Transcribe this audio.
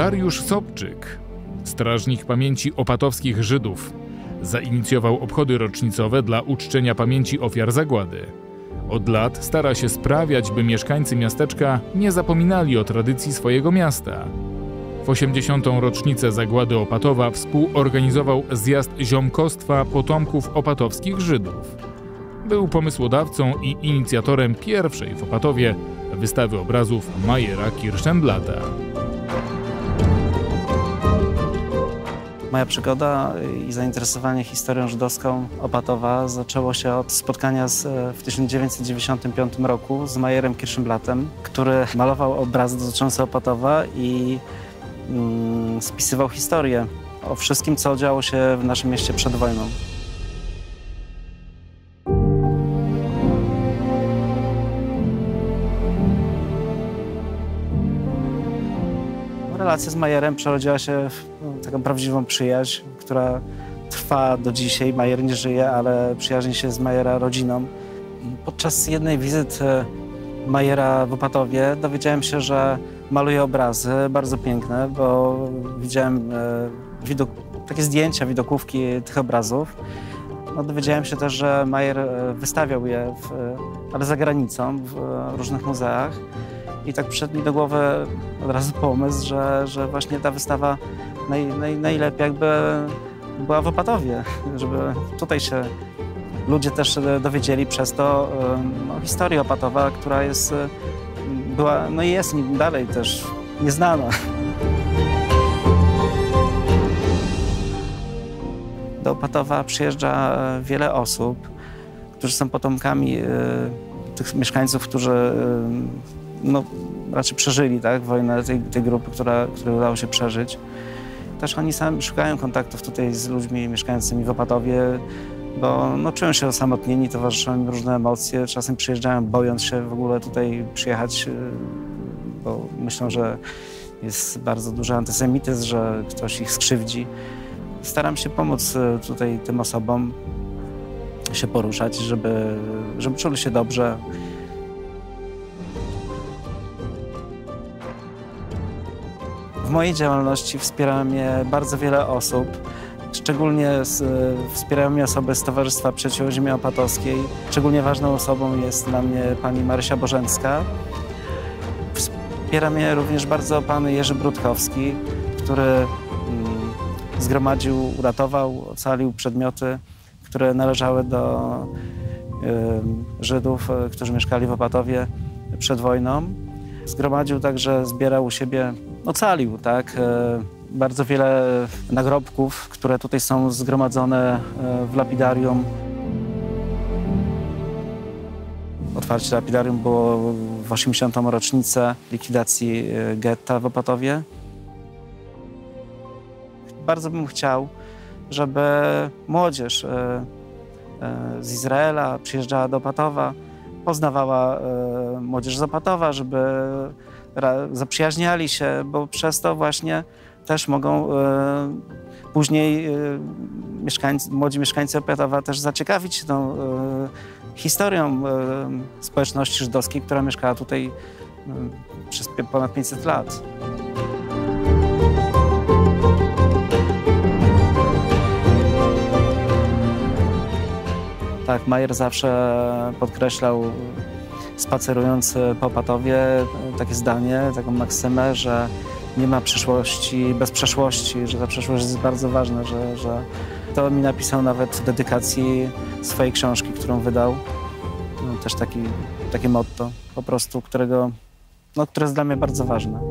Dariusz Sobczyk, strażnik pamięci opatowskich Żydów, zainicjował obchody rocznicowe dla uczczenia pamięci ofiar zagłady. Od lat stara się sprawiać, by mieszkańcy miasteczka nie zapominali o tradycji swojego miasta. W 80. rocznicę zagłady Opatowa współorganizował zjazd ziomkostwa potomków opatowskich Żydów. Był pomysłodawcą i inicjatorem pierwszej w Opatowie wystawy obrazów Majera Kirschenblata. Moja przygoda i zainteresowanie historią żydowską Opatowa zaczęło się od spotkania z, w 1995 roku z Majerem Kirschenblattem, który malował obrazy dotyczące Opatowa i mm, spisywał historię o wszystkim, co działo się w naszym mieście przed wojną. Relacja z Majerem przerodziła się w no, taką prawdziwą przyjaźń, która trwa do dzisiaj. Majer nie żyje, ale przyjaźni się z Majera rodziną. Podczas jednej wizyty Majera w Opatowie dowiedziałem się, że maluje obrazy bardzo piękne, bo widziałem e, widok, takie zdjęcia, widokówki tych obrazów. No, dowiedziałem się też, że Majer e, wystawiał je, w, ale za granicą, w różnych muzeach. I tak przyszedł mi do głowy od razu pomysł, że, że właśnie ta wystawa naj, naj, najlepiej jakby była w Opatowie, żeby tutaj się ludzie też dowiedzieli przez to no, historii Opatowa, która jest, była, no i jest dalej też nieznana. Do Opatowa przyjeżdża wiele osób, którzy są potomkami y, tych mieszkańców, którzy y, no, raczej przeżyli tak, wojnę tej, tej grupy, która, której udało się przeżyć. Też oni sami szukają kontaktów tutaj z ludźmi mieszkającymi w Opatowie, bo no, czują się osamotnieni, towarzyszą im różne emocje. Czasem przyjeżdżają bojąc się w ogóle tutaj przyjechać, y, bo myślą, że jest bardzo duży antysemityzm, że ktoś ich skrzywdzi. Staram się pomóc y, tutaj tym osobom się poruszać, żeby, żeby czuli się dobrze, W mojej działalności wspiera mnie bardzo wiele osób. Szczególnie z, wspierają mnie osoby z Towarzystwa Przyjaciół Ziemi Opatowskiej. Szczególnie ważną osobą jest dla mnie pani Marysia Bożęcka. Wspiera mnie również bardzo pan Jerzy Brudkowski, który mm, zgromadził, uratował, ocalił przedmioty, które należały do y, Żydów, y, którzy mieszkali w Opatowie przed wojną. Zgromadził także, zbierał u siebie ocalił, tak? E, bardzo wiele nagrobków, które tutaj są zgromadzone e, w lapidarium. Otwarcie lapidarium było w 80. rocznicę likwidacji e, getta w Opatowie. Bardzo bym chciał, żeby młodzież z Izraela przyjeżdżała do Opatowa, poznawała młodzież z Opatowa, żeby zaprzyjaźniali się, bo przez to właśnie też mogą e, później e, mieszkańcy, młodzi mieszkańcy Opatowa też zaciekawić się tą e, historią społeczności żydowskiej, która mieszkała tutaj przez ponad 500 lat. Tak, Majer zawsze podkreślał spacerując po Patowie takie zdanie, taką maksymę, że nie ma przyszłości bez przeszłości, że ta przeszłość jest bardzo ważna, że, że to mi napisał nawet w dedykacji swojej książki, którą wydał. No, też taki, takie motto po prostu, którego, no, które jest dla mnie bardzo ważne.